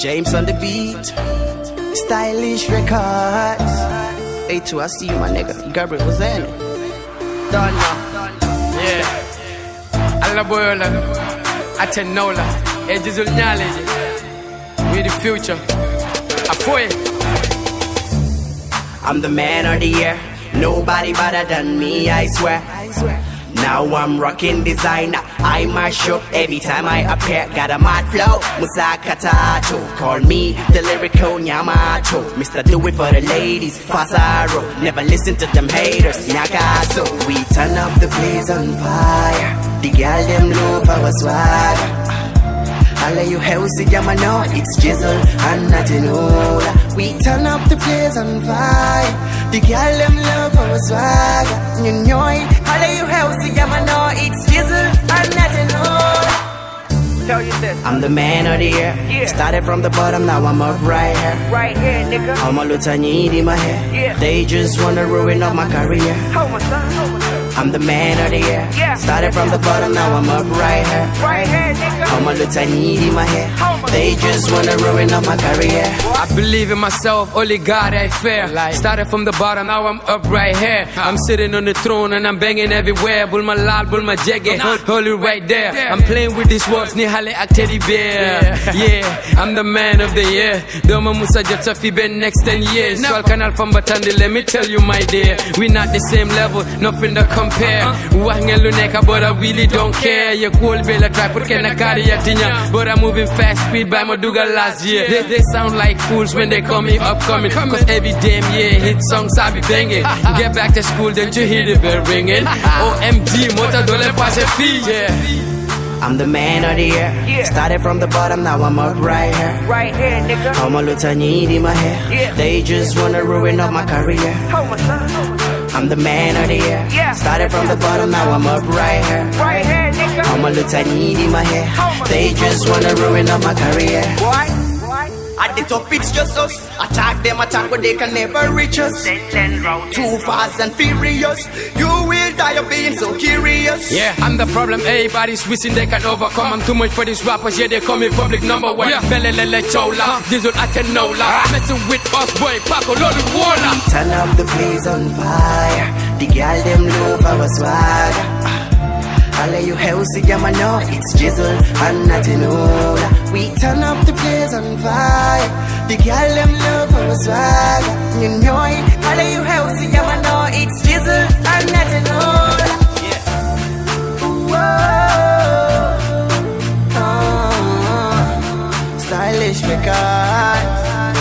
James on the beat. Stylish records. Hey, too, I see you, my nigga. Gabriel was in it. Done now. Yeah. Alla boyola. Atenola. Uh, Edges unyaleje. We the future. Afoye. I'm the man of the year. Nobody better than me, I swear. Now I'm rocking designer. I mash up every time I appear. Got a mad flow, Musakatato. Call me the lyrical Yamato. Mr. Do it for the ladies, Fasaro. Never listen to them haters, Nagaso. We turn up the place on fire. The girl them love our swag. All you healthy, yeah, man, know it's jizzle and nothing older. We turn up the place on fire. The girl them love our swag. You know it. All you Tell you this. I'm the man of the year. Yeah. Started from the bottom, now I'm up right here. Right here, nigga. I'm a little need in my hair. Yeah. They just wanna ruin up my career. Hold my son, hold my son. I'm the man of the year. Yeah. Started from the bottom, now I'm up right here. Right here, nigga. I'm a little need in my hair. They just wanna ruin up my career. I believe in myself, only God I fear. Started from the bottom, now I'm up right here. I'm sitting on the throne and I'm banging everywhere. Bulma lal, bulma jege, hold it right there. I'm playing with these words, ni hale ak teddy bear. Yeah, I'm the man of the year. Doma Musa Jetsa fi been next 10 years. Swal Canal from Batandi, let me tell you my dear. We not the same level, nothing to compare. Wax ngeen lu nekk, but I really don't care. You cool bella try put kenn kaari ya tinya. But I'm moving fast speed by my duga last year. They, they sound like fools when they call me upcoming. Cause every damn year hit songs I be banging. Get back to school, then you hear the bell ringing. OMG, motor dole passe fee. Yeah. I'm the man of the year. Yeah. Started from the bottom, now I'm up right here. Right here, nigga. I'm a little need in my hair. Yeah. They just wanna ruin up my career. Hold my son, hold my son. I'm the man of the year. Yeah. Started from the bottom, now I'm up right here. Right here, nigga. I'm a little need in my hair. They just wanna ruin up my career. Why? Why? At the top, it's just us. Attack them, attack, but they can never reach us. Then, then, round. Too fast and furious. You will die of being so curious. Yeah, I'm the problem. Everybody's wishing they can overcome. I'm too much for these rappers. Yeah, they call me public number one. Yeah, Belelele Chola, uh-huh. Diesel Atenola. Uh-huh. Messing with us, boy, Paco, loaded water. Turn up the place on fire. The girl them love our swag. Uh, all of you healthy, yeah, man, know it's jizzle and nothing older. We turn up the place on fire. The girl them love our swag. Stylish records.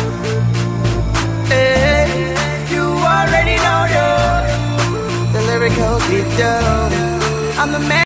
Eh, hey, you already know, though. The lyrical beat, though. I'm the man.